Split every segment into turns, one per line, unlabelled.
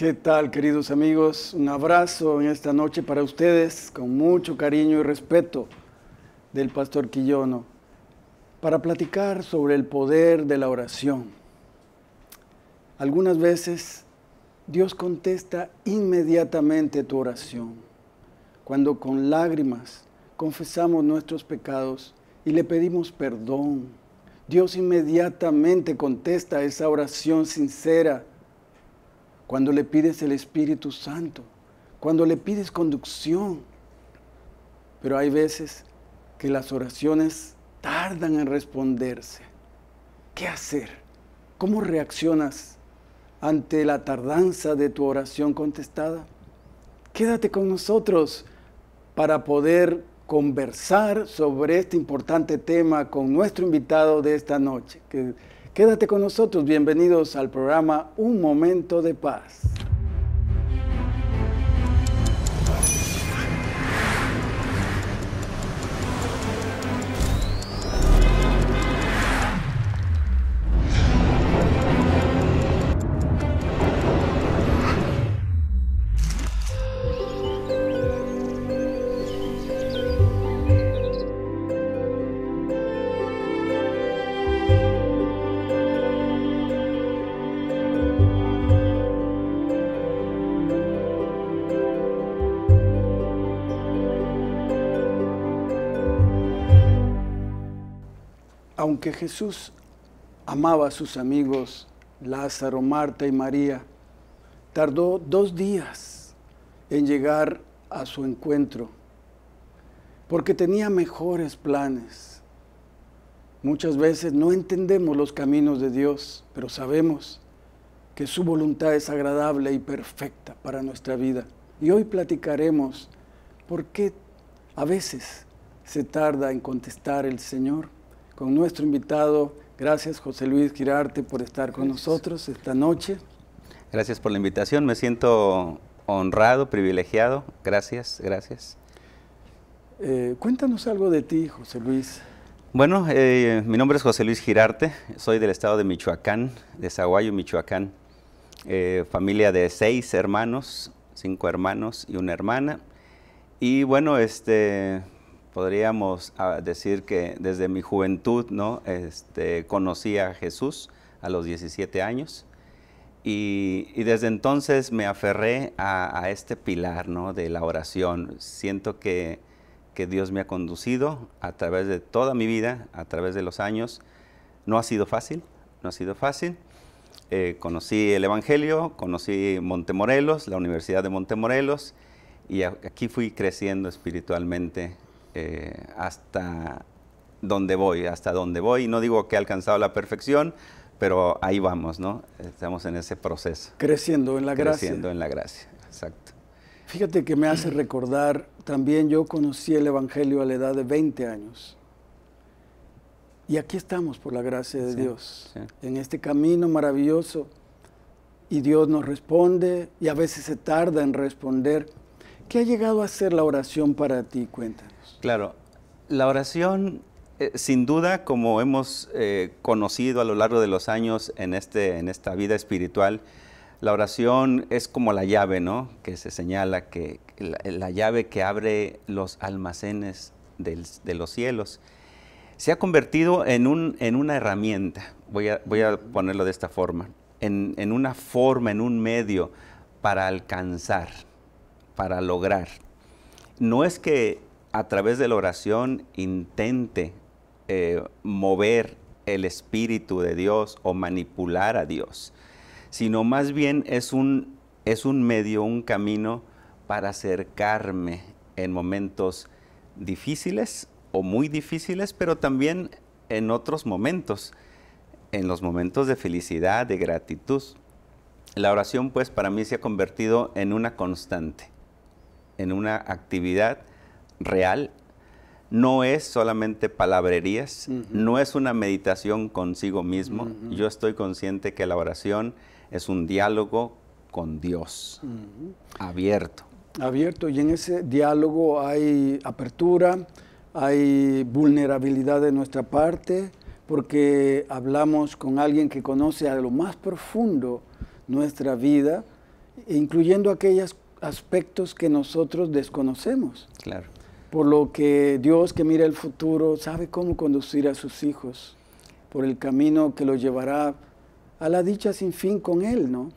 ¿Qué tal, queridos amigos? Un abrazo en esta noche para ustedes, con mucho cariño y respeto del pastor Quillono, para platicar sobre el poder de la oración. Algunas veces Dios contesta inmediatamente tu oración, cuando con lágrimas confesamos nuestros pecados y le pedimos perdón. Dios inmediatamente contesta esa oración sincera cuando le pides el Espíritu Santo, cuando le pides conducción. Pero hay veces que las oraciones tardan en responderse. ¿Qué hacer? ¿Cómo reaccionas ante la tardanza de tu oración contestada? Quédate con nosotros para poder conversar sobre este importante tema con nuestro invitado de esta noche. Quédate con nosotros, bienvenidos al programa Un Momento de Paz. Aunque Jesús amaba a sus amigos Lázaro, Marta y María, tardó dos días en llegar a su encuentro, porque tenía mejores planes. Muchas veces no entendemos los caminos de Dios, pero sabemos que su voluntad es agradable y perfecta para nuestra vida. Y hoy platicaremos por qué a veces se tarda en contestar el Señor con nuestro invitado. Gracias José Luis Girarte por estar con nosotros esta noche.
Gracias por la invitación, me siento honrado, privilegiado. Gracias, gracias.
Eh, cuéntanos algo de ti, José Luis.
Bueno, eh, mi nombre es José Luis Girarte, soy del estado de Michoacán, de Zaguayo, Michoacán. Eh, familia de seis hermanos, cinco hermanos y una hermana. Y bueno, este, podríamos ah, decir que desde mi juventud ¿no? este, conocí a Jesús a los 17 años y, desde entonces me aferré a, este pilar ¿no? de la oración. Siento que, Dios me ha conducido a través de toda mi vida, a través de los años. No ha sido fácil, no ha sido fácil. Eh, conocí el Evangelio, conocí Montemorelos, la Universidad de Montemorelos, y aquí fui creciendo espiritualmente eh, hasta donde voy, hasta donde voy. No digo que he alcanzado la perfección, pero ahí vamos, ¿no? Estamos en ese proceso.
Creciendo en la gracia.
Creciendo en la gracia, exacto.
Fíjate que me hace recordar, también yo conocí el Evangelio a la edad de 20 años. Y aquí estamos por la gracia de Dios, en este camino maravilloso. Y Dios nos responde y a veces se tarda en responder. ¿Qué ha llegado a ser la oración para ti? Cuéntanos.
Claro, la oración, eh, sin duda, como hemos eh, conocido a lo largo de los años en, este, en esta vida espiritual, la oración es como la llave, ¿no? Que se señala, que la, llave que abre los almacenes de los cielos. Se ha convertido en, un, en una herramienta, voy a, voy a, ponerlo de esta forma, en, en una forma, en un medio para alcanzar, para lograr. No es que a través de la oración intente eh, mover el Espíritu de Dios o manipular a Dios, sino más bien es un, es un medio, un camino para acercarme en momentos difíciles o muy difíciles, pero también en otros momentos, en los momentos de felicidad, de gratitud. La oración pues para mí se ha convertido en una constante, en una actividad real, no es solamente palabrerías, no es una meditación consigo mismo. Yo estoy consciente que la oración es un diálogo con Dios, abierto.
Abierto, y en ese diálogo hay apertura, hay vulnerabilidad de nuestra parte, porque hablamos con alguien que conoce a lo más profundo nuestra vida incluyendo aquellos aspectos que nosotros desconocemos.
Claro.
Por lo que Dios que mira el futuro sabe cómo conducir a sus hijos por el camino que los llevará a la dicha sin fin con Él, ¿no?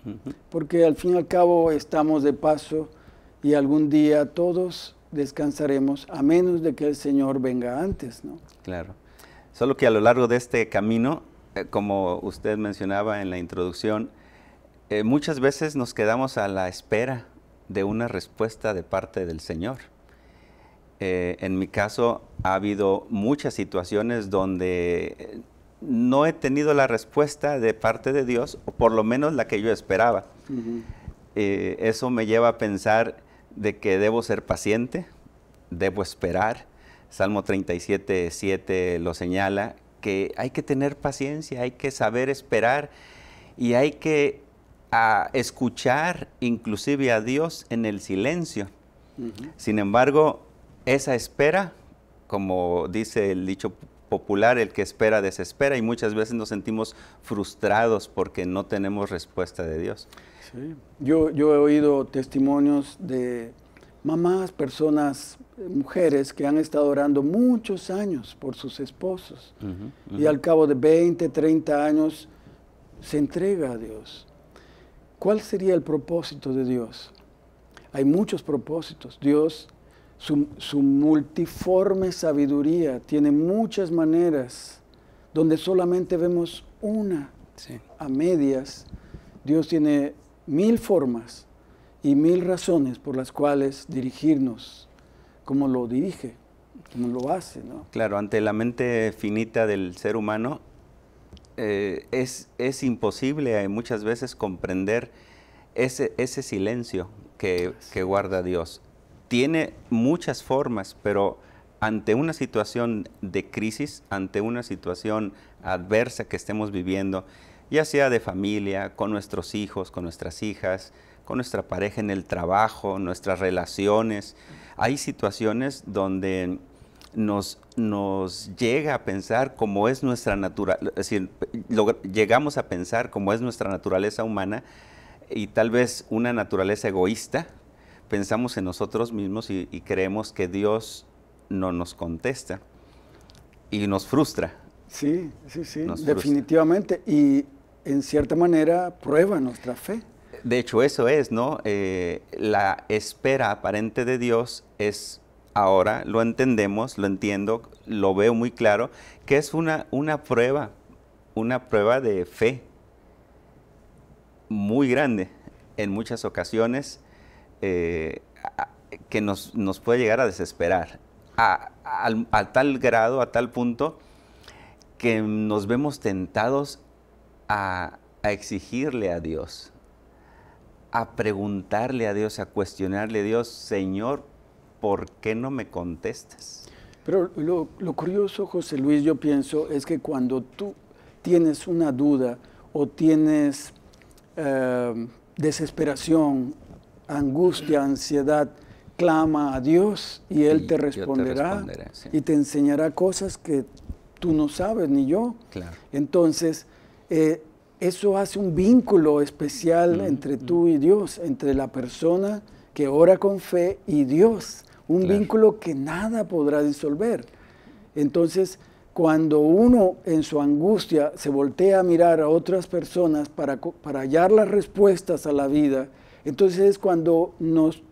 Porque al fin y al cabo estamos de paso y algún día todos descansaremos a menos de que el Señor venga antes, ¿no?
Claro. Solo que a lo largo de este camino, eh, como usted mencionaba en la introducción, eh, muchas veces nos quedamos a la espera de una respuesta de parte del Señor. Eh, en mi caso ha habido muchas situaciones donde no he tenido la respuesta de parte de Dios, o por lo menos la que yo esperaba. eso me lleva a pensar de que debo ser paciente, debo esperar. Salmo 37, 7 lo señala, que hay que tener paciencia, hay que saber esperar y hay que escuchar inclusive a Dios en el silencio. Sin embargo, esa espera, como dice el dicho popular, el que espera desespera y muchas veces nos sentimos frustrados porque no tenemos respuesta de Dios.
Yo, yo he oído testimonios de mamás, personas, mujeres que han estado orando muchos años por sus esposos y al cabo de 20, 30 años se entrega a Dios. ¿Cuál sería el propósito de Dios? Hay muchos propósitos. Dios, su, multiforme sabiduría, tiene muchas maneras donde solamente vemos una a medias. Dios tiene mil formas y mil razones por las cuales dirigirnos como lo dirige, como lo hace. ¿no?
Claro, ante la mente finita del ser humano, eh, es, es, imposible muchas veces comprender ese, ese silencio que, que, guarda Dios. Tiene muchas formas, pero ante una situación de crisis, ante una situación adversa que estemos viviendo, ya sea de familia, con nuestros hijos, con nuestras hijas, con nuestra pareja en el trabajo, nuestras relaciones. Hay situaciones donde nos, llega a pensar cómo es nuestra naturaleza, es decir, llegamos a pensar cómo es nuestra naturaleza humana y tal vez una naturaleza egoísta, pensamos en nosotros mismos y, creemos que Dios no nos contesta y nos frustra.
Sí, sí, sí, definitivamente. Y en cierta manera prueba nuestra fe.
De hecho, eso es, ¿no? Eh, la espera aparente de Dios es ahora, lo entendemos, lo entiendo, lo veo muy claro, que es una, una prueba, una prueba de fe muy grande en muchas ocasiones eh, que nos, puede llegar a desesperar a, tal grado, a tal punto que nos vemos tentados a exigirle a Dios a preguntarle a Dios, a cuestionarle a Dios, Señor, ¿por qué no me contestas?
Pero lo, curioso, José Luis, yo pienso, es que cuando tú tienes una duda o tienes eh, desesperación, angustia, ansiedad, clama a Dios y Él te responderá, y te enseñará cosas que tú no sabes ni yo.
Claro.
Entonces, eh, eso hace un vínculo especial mm, entre mm. tú y Dios, entre la persona que ora con fe y Dios, un vínculo que nada podrá disolver. Entonces, cuando uno en su angustia se voltea a mirar a otras personas para, para hallar las respuestas a la vida, entonces es cuando nos,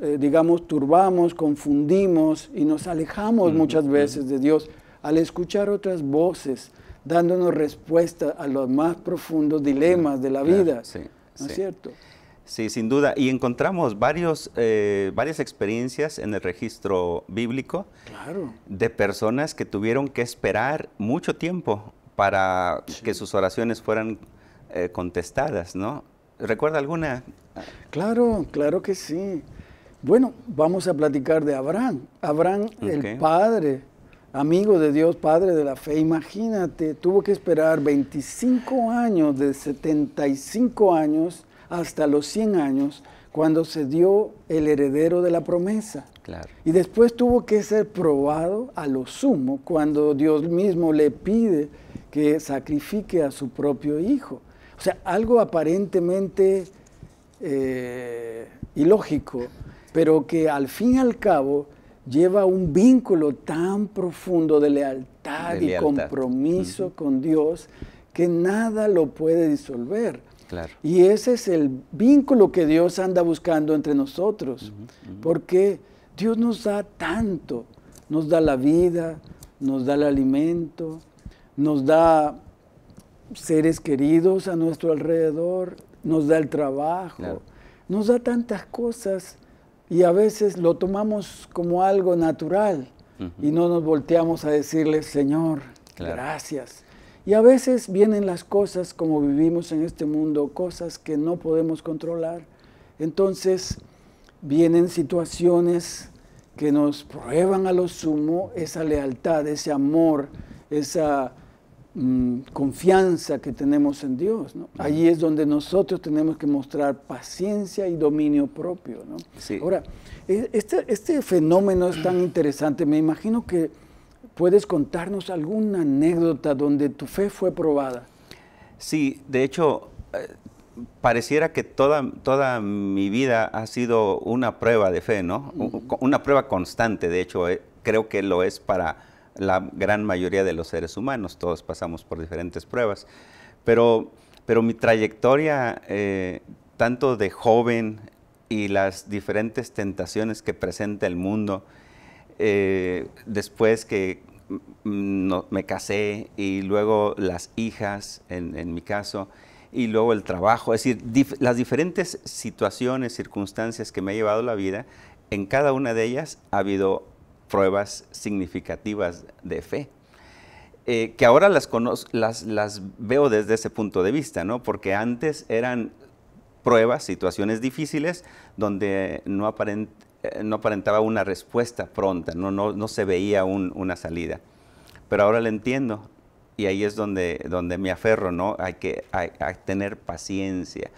eh, digamos, turbamos, confundimos y nos alejamos muchas veces de Dios al escuchar otras voces dándonos respuesta a los más profundos dilemas de la vida. ¿No es cierto?
Sí, sin duda. Y encontramos varios, eh, varias experiencias en el registro bíblico de personas que tuvieron que esperar mucho tiempo para que sus oraciones fueran eh, contestadas, ¿no? ¿Recuerda alguna?
Claro, claro que sí. Bueno, vamos a platicar de Abraham. Abraham, el padre amigo de Dios, Padre de la fe, imagínate, tuvo que esperar 25 años, de 75 años hasta los 100 años, cuando se dio el heredero de la promesa.
Claro.
Y después tuvo que ser probado a lo sumo, cuando Dios mismo le pide que sacrifique a su propio hijo. O sea, algo aparentemente eh, ilógico, pero que al fin y al cabo lleva un vínculo tan profundo de lealtad, y compromiso con Dios que nada lo puede disolver. Y ese es el vínculo que Dios anda buscando entre nosotros, porque Dios nos da tanto, nos da la vida, nos da el alimento, nos da seres queridos a nuestro alrededor, nos da el trabajo, nos da tantas cosas y a veces lo tomamos como algo natural y no nos volteamos a decirle, Señor, gracias. Y a veces vienen las cosas como vivimos en este mundo, cosas que no podemos controlar. Entonces vienen situaciones que nos prueban a lo sumo esa lealtad, ese amor, esa mm, confianza que tenemos en Dios. Allí es donde nosotros tenemos que mostrar paciencia y dominio propio. Ahora, e, este, este fenómeno es tan interesante. Me imagino que ¿Puedes contarnos alguna anécdota donde tu fe fue probada?
Sí, de hecho, eh, pareciera que toda, toda mi vida ha sido una prueba de fe, ¿no? Una prueba constante, de hecho, eh, creo que lo es para la gran mayoría de los seres humanos, todos pasamos por diferentes pruebas, pero, pero mi trayectoria, eh, tanto de joven y las diferentes tentaciones que presenta el mundo, después que me casé y luego las hijas, en, mi caso, y luego el trabajo, es decir, las diferentes situaciones, circunstancias que me ha llevado la vida, en cada una de ellas ha habido pruebas significativas de fe. Eh, que ahora las, las, las veo desde ese punto de vista, ¿no? Porque antes eran pruebas, situaciones difíciles, donde no, aparent, eh, no aparentaba una respuesta pronta, no, no, no se veía una salida. Pero ahora lo entiendo y ahí es donde, donde me aferro, ¿no? Hay que tener paciencia,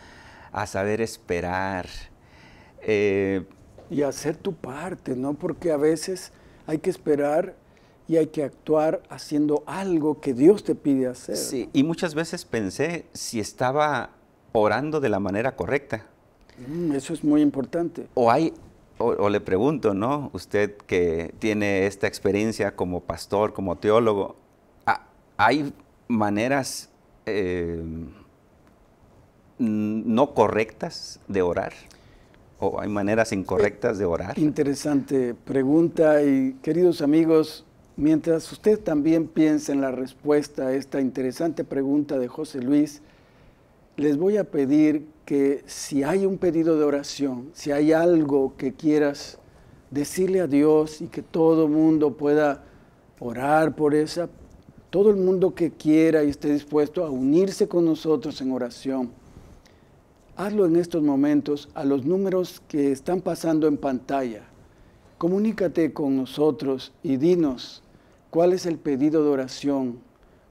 a saber esperar.
Eh, y hacer tu parte, ¿no? Porque a veces hay que esperar y hay que actuar haciendo algo que Dios te pide hacer.
Sí, y muchas veces pensé si estaba orando de la manera correcta.
Mm, eso es muy importante.
O hay o, le pregunto, ¿no? Usted que tiene esta experiencia como pastor, como teólogo, ¿hay maneras eh, no correctas de orar? ¿O hay maneras incorrectas de orar?
Interesante pregunta y queridos amigos, mientras usted también piensa en la respuesta a esta interesante pregunta de José Luis, les voy a pedir que si hay un pedido de oración, si hay algo que quieras decirle a Dios y que todo mundo pueda orar por esa, todo el mundo que quiera y esté dispuesto a unirse con nosotros en oración, hazlo en estos momentos a los números que están pasando en pantalla. Comunícate con nosotros y dinos cuál es el pedido de oración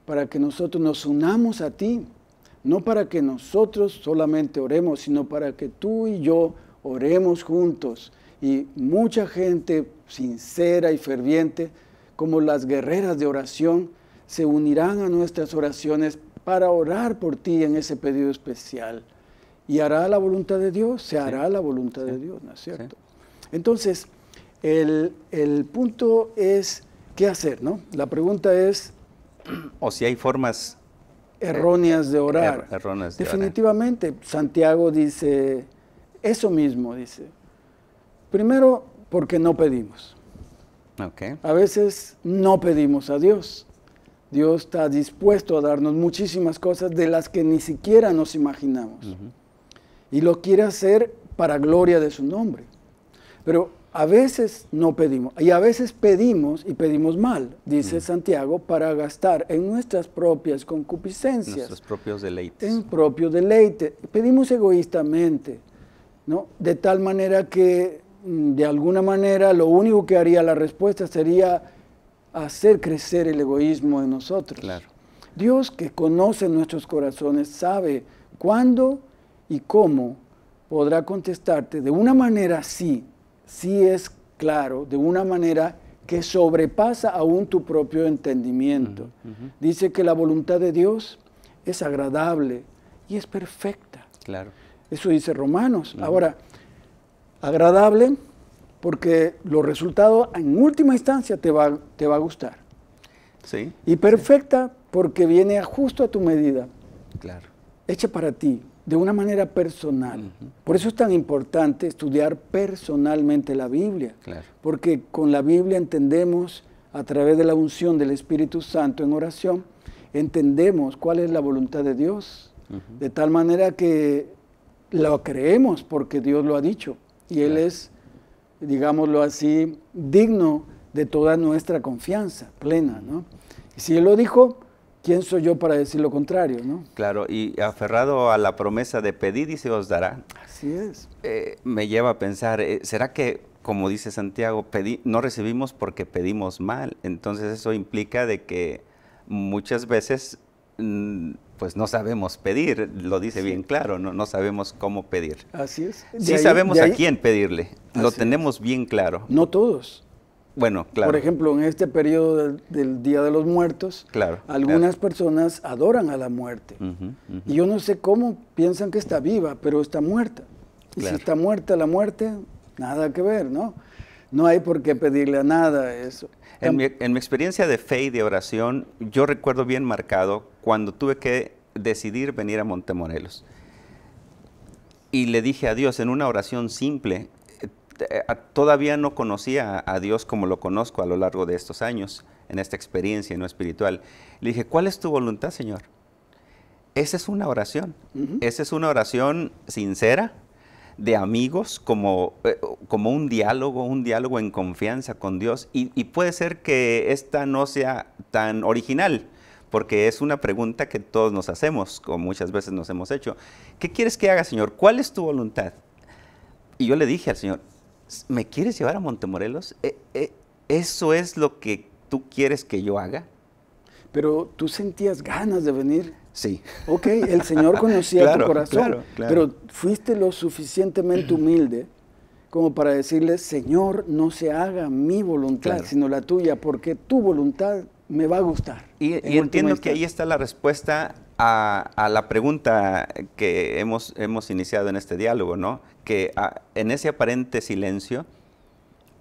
para que nosotros nos unamos a ti no para que nosotros solamente oremos, sino para que tú y yo oremos juntos. Y mucha gente sincera y ferviente, como las guerreras de oración, se unirán a nuestras oraciones para orar por ti en ese pedido especial. Y hará la voluntad de Dios, se hará la voluntad de Dios, ¿no es cierto? Entonces, el, el punto es, ¿qué hacer? ¿no? La pregunta es...
O si hay formas
erróneas de orar. Definitivamente, Santiago dice eso mismo, dice. Primero, porque no pedimos. A veces no pedimos a Dios. Dios está dispuesto a darnos muchísimas cosas de las que ni siquiera nos imaginamos. Y lo quiere hacer para gloria de su nombre. Pero a veces no pedimos y a veces pedimos y pedimos mal, dice mm. Santiago, para gastar en nuestras propias concupiscencias.
Nuestros propios deleites.
En propio deleite. Pedimos egoístamente, ¿no? De tal manera que mm, de alguna manera lo único que haría la respuesta sería hacer crecer el egoísmo en nosotros.
Claro.
Dios que conoce nuestros corazones sabe cuándo y cómo podrá contestarte de una manera así sí es claro de una manera que sobrepasa aún tu propio entendimiento. Dice que la voluntad de Dios es agradable y es perfecta.
Claro.
Eso dice Romanos. Ahora, agradable porque los resultados en última instancia te va, te va a gustar.
Sí.
Y perfecta porque viene justo a tu medida.
Claro.
Hecha para ti, de una manera personal. Por eso es tan importante estudiar personalmente la Biblia.
Claro.
Porque con la Biblia entendemos, a través de la unción del Espíritu Santo en oración, entendemos cuál es la voluntad de Dios. De tal manera que lo creemos porque Dios lo ha dicho. Y Él es, digámoslo así, digno de toda nuestra confianza plena. ¿no? Y si Él lo dijo, ¿quién soy yo para decir lo contrario? ¿no?
Claro, y aferrado a la promesa de pedir y se os dará,
Así es.
eh, me lleva a pensar, eh, ¿será que, como dice Santiago, pedí- no recibimos porque pedimos mal? Entonces eso implica de que muchas veces mm, pues no sabemos pedir, lo dice bien claro, no, no sabemos cómo pedir.
Así es. De
Sí
ahí-
sabemos a quién pedirle, lo
es.
tenemos bien claro.
No todos.
Bueno, claro.
Por ejemplo, en este periodo del, del Día de los Muertos,
Claro,
algunas personas adoran a la muerte. Y yo no sé cómo piensan que está viva, pero está muerta. Y
Claro.
si está muerta la muerte, nada que ver, ¿no? No hay por qué pedirle a nada eso.
En mi, en mi experiencia de fe y de oración, yo recuerdo bien marcado cuando tuve que decidir venir a Montemorelos. Y le dije a Dios en una oración simple, todavía no conocía a Dios como lo conozco a lo largo de estos años, en esta experiencia no espiritual. Le dije, ¿cuál es tu voluntad, Señor? Esa es una oración. Esa es una oración sincera, de amigos, como, eh, como un diálogo, un diálogo en confianza con Dios. Y, y puede ser que esta no sea tan original, porque es una pregunta que todos nos hacemos, como muchas veces nos hemos hecho. ¿Qué quieres que haga, Señor? ¿Cuál es tu voluntad? Y yo le dije al Señor, ¿me quieres llevar a Montemorelos? Eh, eh, ¿Eso es lo que tú quieres que yo haga?
Pero tú sentías ganas de venir.
Sí.
Ok, el Señor conocía
Claro,
tu corazón,
claro, claro.
pero fuiste lo suficientemente humilde como para decirle, Señor, no se haga mi voluntad, sino la tuya, porque tu voluntad me va a gustar.
Y,
en
y
última
entiendo que ahí está la respuesta a, la pregunta que hemos, hemos iniciado en este diálogo, ¿no? Que ah, en ese aparente silencio,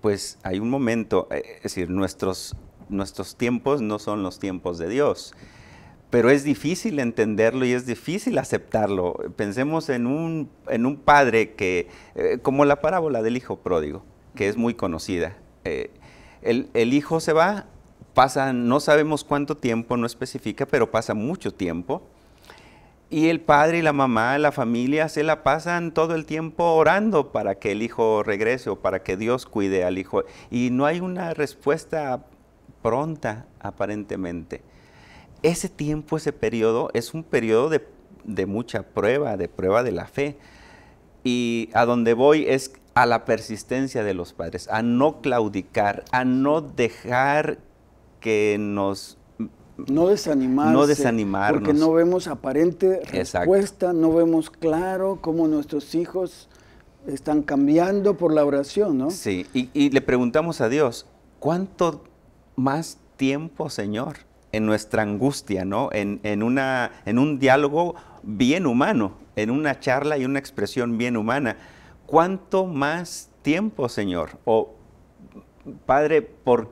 pues hay un momento, eh, es decir, nuestros, nuestros tiempos no son los tiempos de Dios, pero es difícil entenderlo y es difícil aceptarlo. Pensemos en un, en un padre que, eh, como la parábola del hijo pródigo, que es muy conocida. Eh, el, el hijo se va, pasa, no sabemos cuánto tiempo, no especifica, pero pasa mucho tiempo. Y el padre y la mamá, la familia, se la pasan todo el tiempo orando para que el hijo regrese o para que Dios cuide al hijo. Y no hay una respuesta pronta, aparentemente. Ese tiempo, ese periodo, es un periodo de, de mucha prueba, de prueba de la fe. Y a donde voy es a la persistencia de los padres, a no claudicar, a no dejar que nos
No desanimarse.
No desanimarnos.
Porque no vemos aparente
Exacto.
respuesta, no vemos claro cómo nuestros hijos están cambiando por la oración, ¿no?
Sí, y, y le preguntamos a Dios, ¿cuánto más tiempo, Señor, en nuestra angustia, ¿no? En, en una, en un diálogo bien humano, en una charla y una expresión bien humana. ¿Cuánto más tiempo, Señor? O, Padre, ¿por,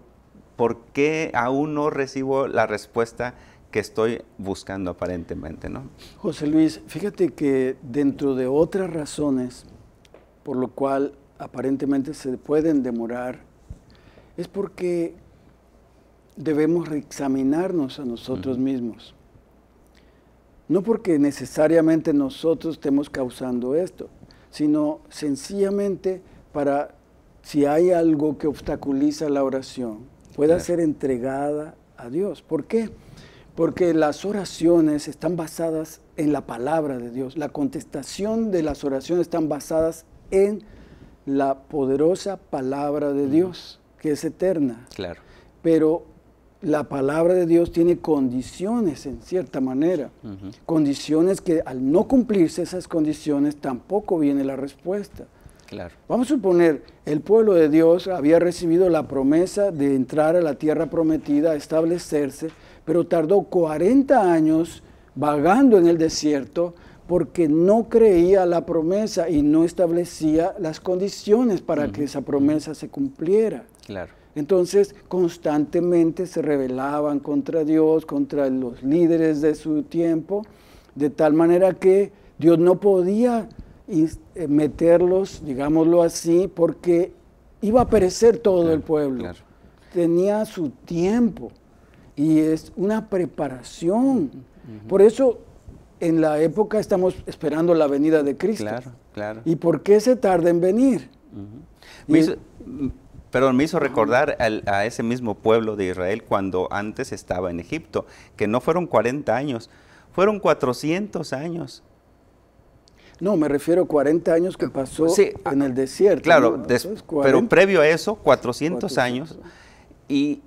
¿por qué aún no recibo la respuesta que estoy buscando aparentemente, ¿no?
José Luis, fíjate que dentro de otras razones por lo cual aparentemente se pueden demorar, es porque debemos reexaminarnos a nosotros mismos. No porque necesariamente nosotros estemos causando esto, sino sencillamente para, si hay algo que obstaculiza la oración, pueda
Claro.
ser entregada a Dios. ¿Por qué? Porque las oraciones están basadas en la palabra de Dios. La contestación de las oraciones están basadas en la poderosa palabra de Dios, que es eterna.
Claro.
Pero la palabra de Dios tiene condiciones en cierta manera. Condiciones que al no cumplirse esas condiciones tampoco viene la respuesta.
Claro.
Vamos a suponer, el pueblo de Dios había recibido la promesa de entrar a la tierra prometida, a establecerse, pero tardó 40 años vagando en el desierto porque no creía la promesa y no establecía las condiciones para que esa promesa se cumpliera.
Claro.
Entonces constantemente se rebelaban contra Dios, contra los líderes de su tiempo, de tal manera que Dios no podía eh, meterlos, digámoslo así, porque iba a perecer todo el pueblo. Tenía su tiempo y es una preparación. Por eso en la época estamos esperando la venida de Cristo.
Claro, claro.
¿Y por qué se tarda en venir?
Pero me hizo recordar a ese mismo pueblo de Israel cuando antes estaba en Egipto, que no fueron 40 años, fueron 400 años.
No, me refiero a 40 años que pasó en el desierto.
Claro, pero previo a eso, 400, años. Y,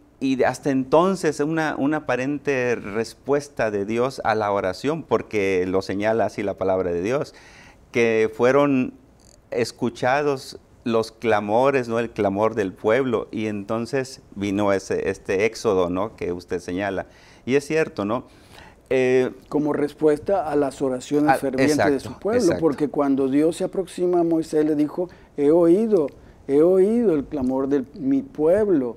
hasta entonces una, una, aparente respuesta de Dios a la oración, porque lo señala así la palabra de Dios, que fueron escuchados los clamores, ¿no? El clamor del pueblo. Y entonces vino ese, este éxodo, ¿no? Que usted señala. Y es cierto, ¿no?
Eh, Como respuesta a las oraciones fervientes de su pueblo, porque cuando Dios se aproxima a Moisés le dijo, he oído, he oído el clamor de mi pueblo.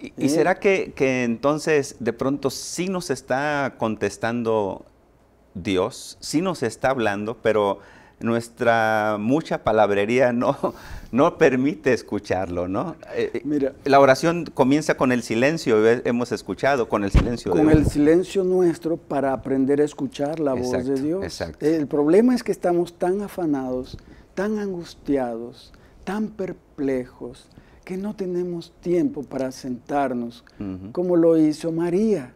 ¿Y, ¿Eh? será que, que entonces de pronto sí nos está contestando Dios, sí nos está hablando, pero nuestra mucha palabrería no, no permite escucharlo, ¿no? Eh, eh, Mira, la oración comienza con el silencio, hemos escuchado, con el silencio.
Con el silencio nuestro para aprender a escuchar la voz de Dios. Exacto. El problema es que estamos tan afanados, tan angustiados, tan perplejos, que no tenemos tiempo para sentarnos, como lo hizo María,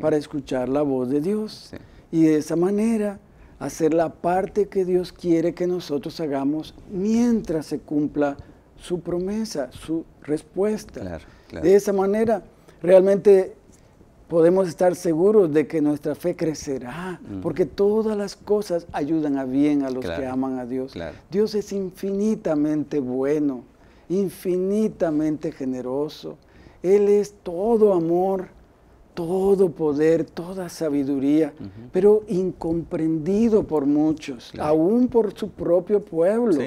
para escuchar la voz de Dios. Y de esa manera hacer la parte que Dios quiere que nosotros hagamos mientras se cumpla su promesa, su respuesta. De esa manera, realmente podemos estar seguros de que nuestra fe crecerá, porque todas las cosas ayudan a bien a los que aman a Dios. Dios es infinitamente bueno, infinitamente generoso. Él es todo amor todo poder, toda sabiduría, pero incomprendido por muchos, aún por su propio pueblo.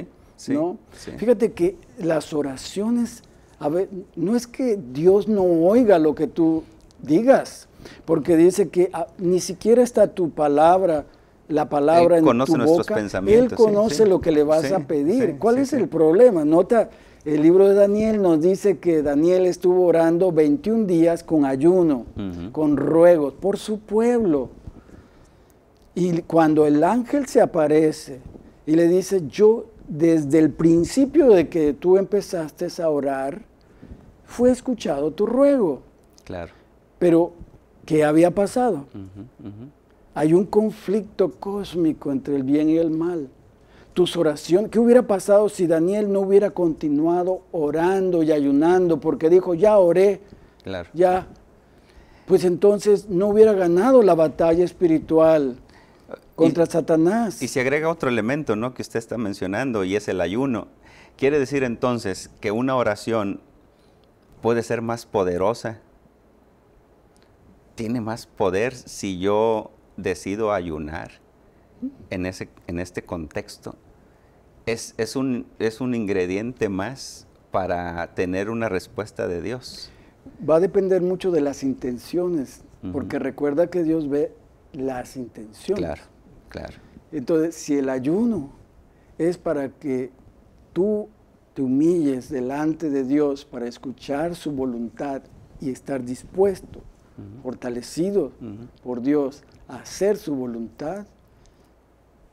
¿no? Fíjate que las oraciones, a ver, no es que Dios no oiga lo que tú digas, porque dice que ah, ni siquiera está tu palabra, la palabra en tu boca. Él conoce lo que le vas a pedir. ¿Cuál es el problema? Nota el libro de Daniel nos dice que Daniel estuvo orando 21 días con ayuno, con ruegos por su pueblo. Y cuando el ángel se aparece y le dice, yo desde el principio de que tú empezaste a orar, fue escuchado tu ruego.
Claro.
Pero, ¿qué había pasado? Hay un conflicto cósmico entre el bien y el mal tus oraciones. ¿Qué hubiera pasado si Daniel no hubiera continuado orando y ayunando? Porque dijo, ya oré,
claro.
ya. Pues entonces no hubiera ganado la batalla espiritual contra Satanás.
Y se agrega otro elemento, ¿no? Que usted está mencionando y es el ayuno. Quiere decir entonces que una oración puede ser más poderosa. Tiene más poder si yo decido ayunar en, ese, en este contexto es, es, un, es un ingrediente más para tener una respuesta de Dios.
Va a depender mucho de las intenciones, porque recuerda que Dios ve las intenciones.
Claro, claro.
Entonces, si el ayuno es para que tú te humilles delante de Dios para escuchar su voluntad y estar dispuesto, fortalecido por Dios a hacer su voluntad,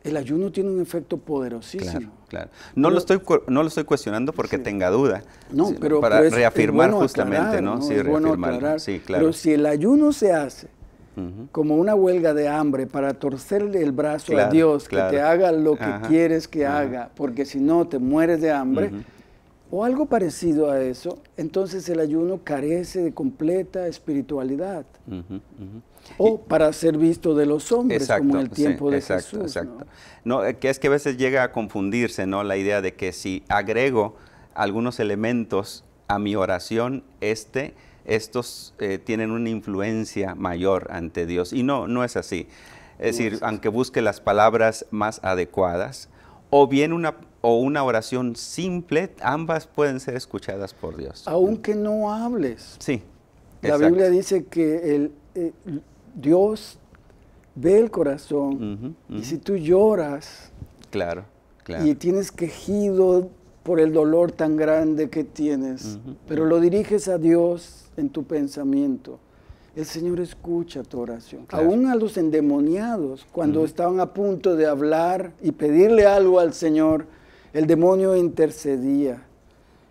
el ayuno tiene un efecto poderosísimo.
Claro, No, lo estoy, no lo estoy cuestionando porque tenga duda.
No, pero,
para reafirmar justamente, ¿no?
Sí, reafirmar. sí, claro. Pero si el ayuno se hace como una huelga de hambre para torcerle el brazo a Dios, que te haga lo que quieres que haga, porque si no te mueres de hambre, o algo parecido a eso, entonces el ayuno carece de completa espiritualidad. O para ser visto de los hombres, como en el tiempo de Jesús.
Exacto. ¿no? Eh, que es que a veces llega a confundirse ¿no? la idea de que si agrego algunos elementos a mi oración, este, estos eh, tienen una influencia mayor ante Dios. Y no, no es así. Es decir, aunque busque las palabras más adecuadas, o bien una, o una oración simple, ambas pueden ser escuchadas por Dios.
Aunque no hables.
Sí.
La
exacto.
Biblia dice que el, eh, Dios ve el corazón y si tú lloras
Claro, claro.
y tienes quejido por el dolor tan grande que tienes, pero lo diriges a Dios en tu pensamiento, el Señor escucha tu oración.
Claro.
Aún a los endemoniados, cuando estaban a punto de hablar y pedirle algo al Señor, el demonio intercedía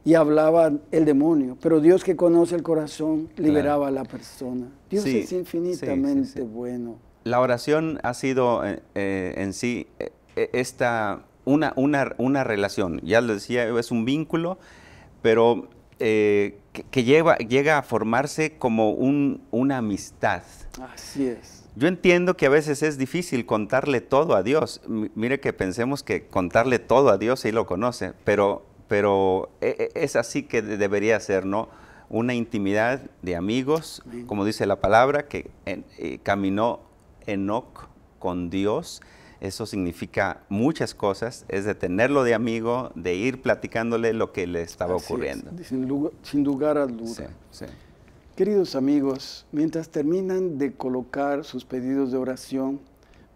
y hablaba el demonio, pero Dios que conoce el corazón liberaba a la persona. Dios
Sí,
es infinitamente
sí, sí.
bueno.
La oración ha sido eh, eh, en sí eh, eh, esta, una, una, una relación, ya lo decía, es un vínculo, pero eh, que, que lleva, llega a formarse como un- una amistad.
Así es.
Yo entiendo que a veces es difícil contarle todo a Dios. M- Mire que pensemos que contarle todo a Dios sí lo conoce, pero, pero e- e- es así que de- debería ser, ¿no? Una intimidad de amigos, como dice la palabra, que en- eh, caminó Enoch con Dios. Eso significa muchas cosas, es de tenerlo de amigo, de ir platicándole lo que le estaba
Así es,
ocurriendo.
Sin, lugar, sin lugar a duda.
Sí, sí.
Queridos amigos, mientras terminan de colocar sus pedidos de oración,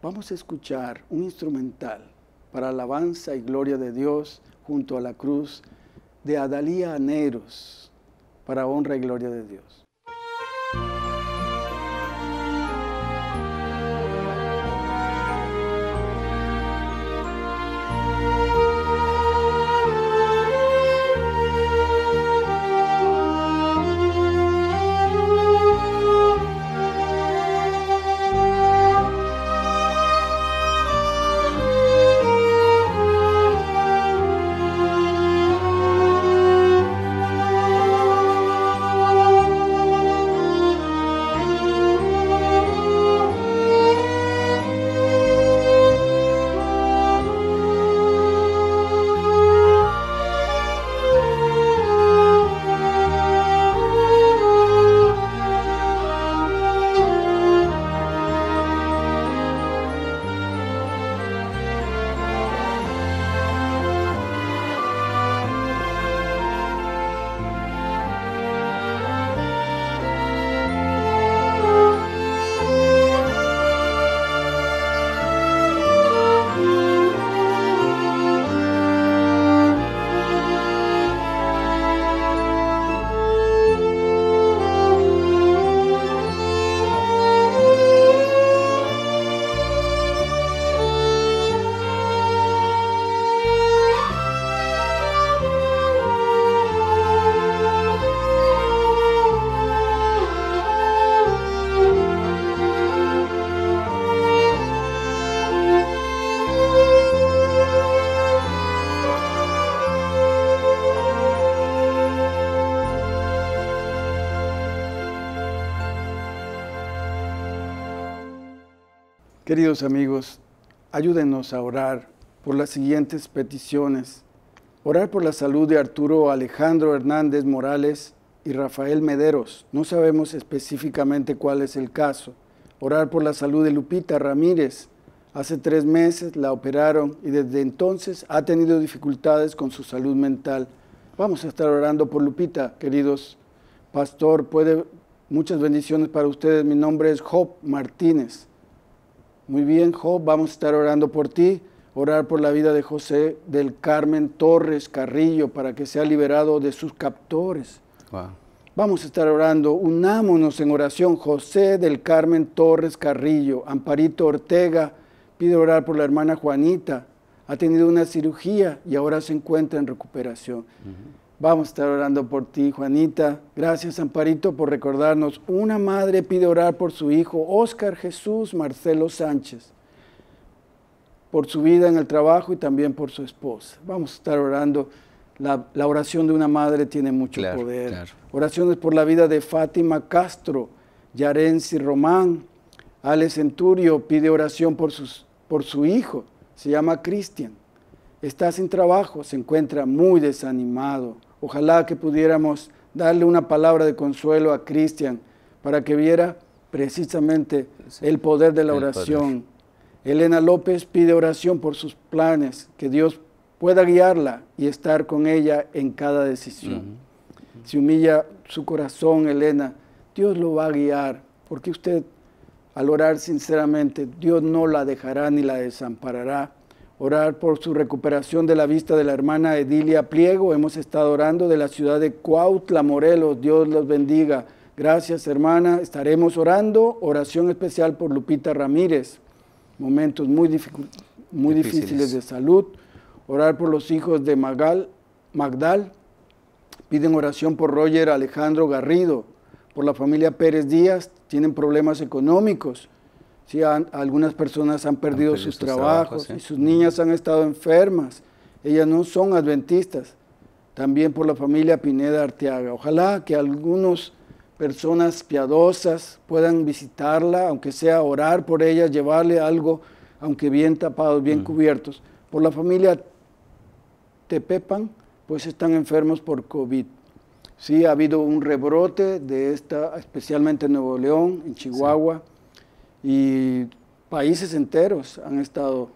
vamos a escuchar un instrumental para alabanza y gloria de Dios junto a la cruz de Adalía Aneros, para honra y gloria de Dios. Queridos amigos, ayúdenos a orar por las siguientes peticiones. Orar por la salud de Arturo Alejandro Hernández Morales y Rafael Mederos. No sabemos específicamente cuál es el caso. Orar por la salud de Lupita Ramírez. Hace tres meses la operaron y desde entonces ha tenido dificultades con su salud mental. Vamos a estar orando por Lupita, queridos. Pastor, puede muchas bendiciones para ustedes. Mi nombre es Job Martínez. Muy bien, Job, vamos a estar orando por ti, orar por la vida de José del Carmen Torres Carrillo para que sea liberado de sus captores.
Wow.
Vamos a estar orando, unámonos en oración. José del Carmen Torres Carrillo, Amparito Ortega, pide orar por la hermana Juanita. Ha tenido una cirugía y ahora se encuentra en recuperación. Vamos a estar orando por ti, Juanita. Gracias, Amparito, por recordarnos. Una madre pide orar por su hijo, Óscar Jesús Marcelo Sánchez, por su vida en el trabajo y también por su esposa. Vamos a estar orando. La, la oración de una madre tiene mucho
Claro,
poder.
claro.
Oraciones por la vida de Fátima Castro, Yarensi Román, Ale Centurio pide oración por, sus, por su hijo, se llama Cristian. Está sin trabajo, se encuentra muy desanimado. Ojalá que pudiéramos darle una palabra de consuelo a Cristian para que viera precisamente
Sí,
el poder de la
el
oración Elena López pide oración por sus planes, que Dios pueda guiarla y estar con ella en cada decisión. Si humilla su corazón, Elena, Dios lo va a guiar, porque usted al orar sinceramente, Dios no la dejará ni la desamparará. Orar por su recuperación de la vista de la hermana Edilia Pliego. Hemos estado orando de la ciudad de Cuautla, Morelos. Dios los bendiga. Gracias, hermana. Estaremos orando. Oración especial por Lupita Ramírez. Momentos muy, muy difíciles. de salud. Orar por los hijos de Magal, Magdal. Piden oración por Roger Alejandro Garrido por la familia Pérez Díaz, tienen problemas económicos. Sí, algunas personas han perdido, sus, trabajos, y sus niñas han estado enfermas. Ellas no son adventistas. También por la familia Pineda Arteaga. Ojalá que algunas personas piadosas puedan visitarla, aunque sea orar por ellas, llevarle algo, aunque bien tapados, bien mm. cubiertos. Por la familia Tepepan, pues están enfermos por COVID. Sí, ha habido un rebrote de esta, especialmente en Nuevo León, en Chihuahua, y países enteros han estado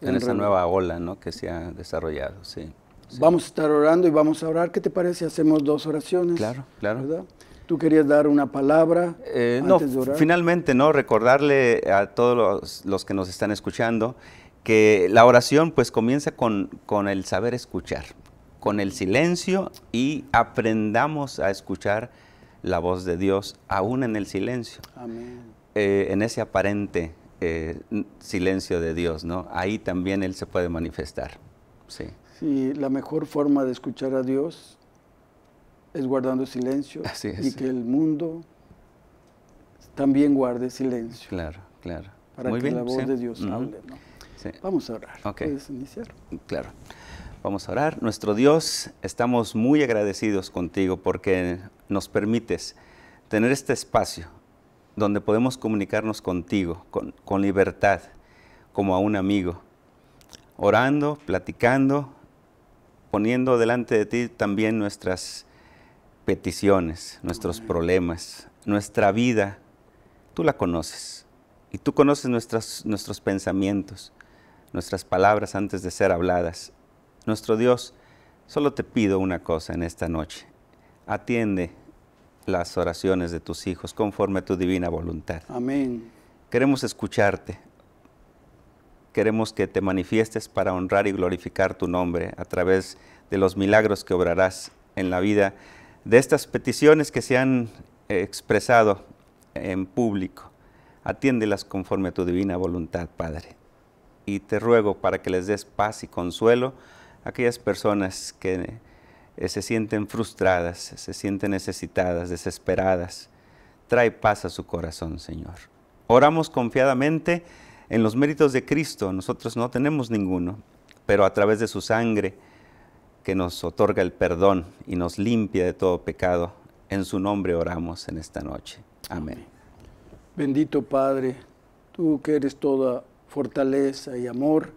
en, esa nueva ola ¿no? que se ha desarrollado. Sí,
Vamos a estar orando y vamos a orar. ¿Qué te parece? Hacemos dos oraciones.
Claro, claro.
¿Tú querías dar una palabra
eh, antes de orar? Finalmente, no, recordarle a todos los, los, que nos están escuchando que la oración pues comienza con, con el saber escuchar con el silencio y aprendamos a escuchar la voz de Dios aún en el silencio. Eh, en ese aparente eh, silencio de Dios, ¿no? Ahí también Él se puede manifestar. Sí.
sí, la mejor forma de escuchar a Dios es guardando silencio y que el mundo también guarde silencio.
Claro, claro.
Para que la voz de Dios hable, ¿no? Vamos a orar. ¿Puedes iniciar?
Claro. Vamos a orar. Nuestro Dios, estamos muy agradecidos contigo porque nos permites tener este espacio donde podemos comunicarnos contigo con, libertad, como a un amigo, orando, platicando, poniendo delante de ti también nuestras peticiones, nuestros problemas, nuestra vida. Tú la conoces y tú conoces nuestros pensamientos, nuestras palabras antes de ser habladas nuestro Dios, solo te pido una cosa en esta noche. Atiende las oraciones de tus hijos conforme a tu divina voluntad.
Amén.
Queremos escucharte. Queremos que te manifiestes para honrar y glorificar tu nombre a través de los milagros que obrarás en la vida de estas peticiones que se han expresado en público. Atiéndelas conforme a tu divina voluntad, Padre. Y te ruego para que les des paz y consuelo aquellas personas que eh, se sienten frustradas, se sienten necesitadas, desesperadas. Trae paz a su corazón, Señor. Oramos confiadamente en los méritos de Cristo. Nosotros no tenemos ninguno, pero a través de su sangre que nos otorga el perdón y nos limpia de todo pecado, en su nombre oramos en esta noche. Amén.
Bendito Padre, tú que eres toda fortaleza y amor,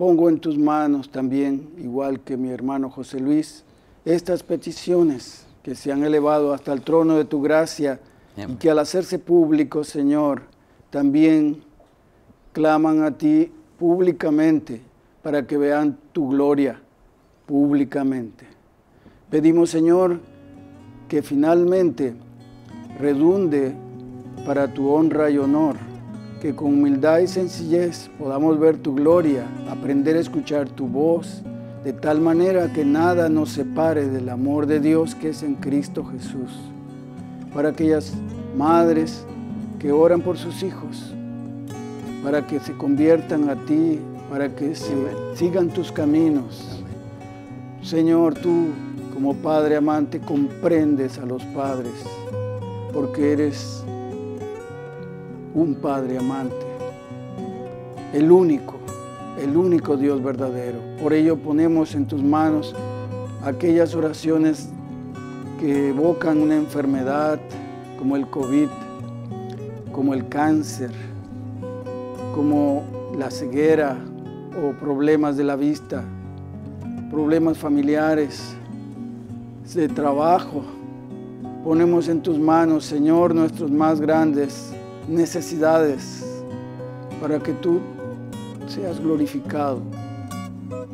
Pongo en tus manos también, igual que mi hermano José Luis, estas peticiones que se han elevado hasta el trono de tu gracia y que al hacerse públicos, Señor, también claman a ti públicamente para que vean tu gloria públicamente. Pedimos, Señor, que finalmente redunde para tu honra y honor que con humildad y sencillez podamos ver tu gloria, aprender a escuchar tu voz, de tal manera que nada nos separe del amor de Dios que es en Cristo Jesús. Para aquellas madres que oran por sus hijos, para que se conviertan a ti, para que se sigan tus caminos. Señor, tú como Padre amante comprendes a los padres, porque eres un Padre amante, el único, el único Dios verdadero. Por ello ponemos en tus manos aquellas oraciones que evocan una enfermedad como el COVID, como el cáncer, como la ceguera o problemas de la vista, problemas familiares, de trabajo. Ponemos en tus manos, Señor, nuestros más grandes necesidades. para que tú seas glorificado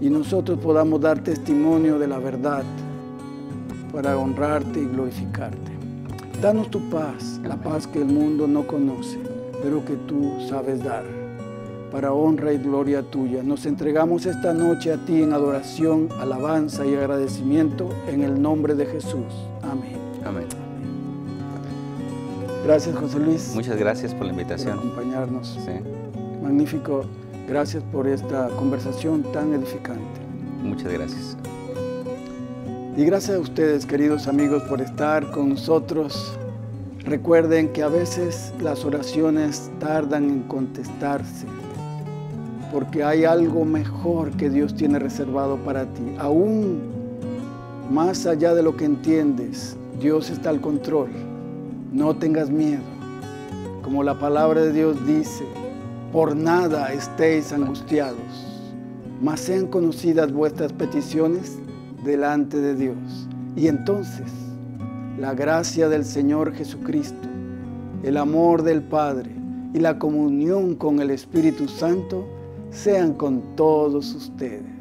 y nosotros podamos dar testimonio de la verdad para honrarte y glorificarte. Danos tu paz, la paz que el mundo no conoce, pero que tú sabes dar, para honra y gloria tuya. Nos entregamos esta noche a ti en adoración, alabanza y agradecimiento en el nombre de Jesús. Amén.
Amén.
Gracias, José Luis.
Muchas gracias por la
por
invitación.
acompañarnos.
Sí,
Magnífico. Gracias por esta conversación tan edificante.
muchas gracias.
Y gracias a ustedes, queridos amigos, por estar con nosotros. Recuerden que a veces las oraciones tardan en contestarse, porque hay algo mejor que Dios tiene reservado para ti. Aún más allá de lo que entiendes, Dios está al control. No tengas miedo. Como la palabra de Dios dice, por nada estéis angustiados, mas sean conocidas vuestras peticiones delante de Dios. Y entonces la gracia del Señor Jesucristo, el amor del Padre y la comunión con el Espíritu Santo sean con todos ustedes.